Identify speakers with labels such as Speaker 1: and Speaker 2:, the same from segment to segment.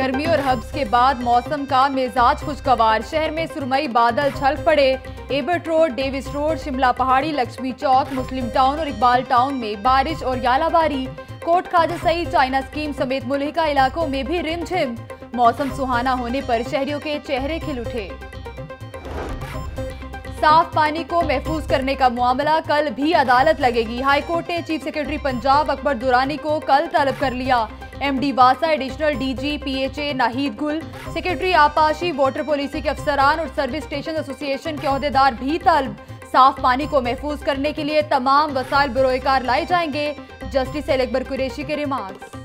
Speaker 1: गर्मी और हब्स के बाद मौसम का मिजाज खुशगवार। शहर में सुरमई बादल छलक पड़े। Abbott road, Davis road, Shimla Pahari, Lakshmi Chowk, मुस्लिम टाउन और इकबाल टाउन में बारिश और यालाबारी। कोट खाजा सही चाइना स्कीम समेत मुल्हिका इलाकों में भी रिमझिम। मौसम सुहाना होने पर शहरियों के चेहरे खिल उठे। साफ़ पानी को महफूज करने का मामला कल भी अदालत लगेगी। हाईकोर्ट ने चीफ सेक्रेटरी पंजाब अकबर दुरानी को कल तलब कर लिया। MD Vasa additional D G P H A Nahid Gul secretary आपाशी water policy के अफसरान और सर्विस स्टेशन एसोसिएशन के अहदेदार भी तलब साफ़ पानी को महफूज करने के लिए तमाम वसाइल बरोकार लाए जाएँगे। जस्टिस एलेकबर कुरेशी के रिमार्क्स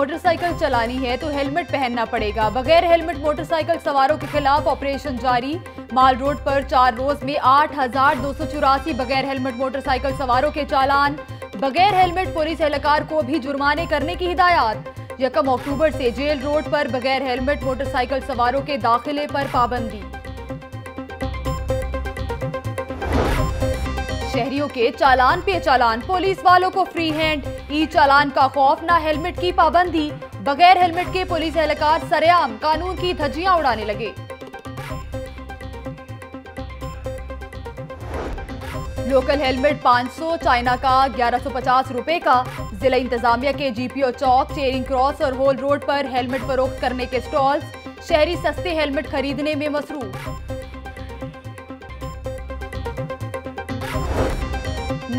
Speaker 1: मोटरसाइकिल चलानी है तो हेलमेट पहनना पड़ेगा। बगैर हेलमेट मोटरसाइकिल सवारों के खिलाफ ऑपरेशन जारी। माल रोड पर चार रोज में आठ हज़ार दो सौ चौरासी बगैर हेलमेट मोटरसाइकिल सवारों के चालान। बगैर हेलमेट पुलिस एहलकार को भी जुर्माने करने की हिदायत। यकम अक्टूबर से जेल रोड पर बगैर हेलमेट मोटरसाइकिल सवारों के दाखिले पर पाबंदी। शहरियों के चालान पे चालान, पुलिस वालों को फ्री हैंड। ई चालान का खौफ ना हेलमेट की पाबंदी, बगैर हेलमेट के पुलिस एहलकार सरेआम कानून की धज्जियाँ उड़ाने लगे। लोकल हेलमेट 500 चाइना का 1150 रुपए का। जिला इंतजामिया के जीपीओ चौक, चेरिंग क्रॉस और होल रोड पर हेलमेट फरोख्त करने के स्टॉल्स, शहरी सस्ते हेलमेट खरीदने में मसरूफ।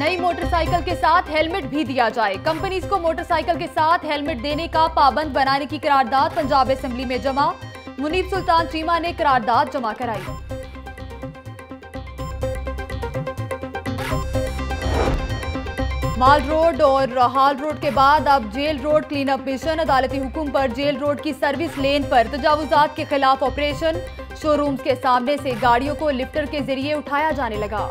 Speaker 1: नई मोटरसाइकिल के साथ हेलमेट भी दिया जाए। कंपनीज़ को मोटरसाइकिल के साथ हेलमेट देने का पाबंद बनाने की करारदाद पंजाब असेंबली में जमा। मुनीब सुल्तान चीमा ने करारदाद जमा कराई। माल रोड और हाल रोड के बाद अब jail road clean up mission. अदालती हुकुम पर जेल रोड की सर्विस लेन पर तजावुजात के खिलाफ ऑपरेशन। शोरूम्स के सामने से गाड़ियों को लिफ्टर के ज़रिए उठाया जाने लगा।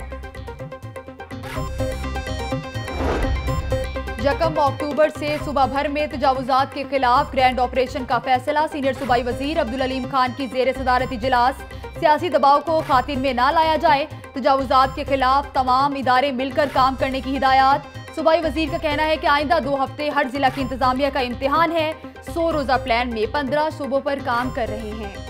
Speaker 1: यकम अक्टूबर से सुबह भर में तजावजात के खिलाफ ग्रैंड ऑपरेशन का फैसला। सीनियर सूबाई वज़ीर अब्दुल अलीम खान की जेर सदारत इजलास। सियासी दबाव को खातिर में ना लाया जाए, तजावजात के खिलाफ तमाम इदारे मिलकर काम करने की हिदायत। सूबाई वज़ीर का कहना है कि आइंदा दो हफ़्ते हर जिला की इंतजामिया का इम्तिहान है। सौ रोजा प्लान में पंद्रह सूबों पर काम कर रहे हैं।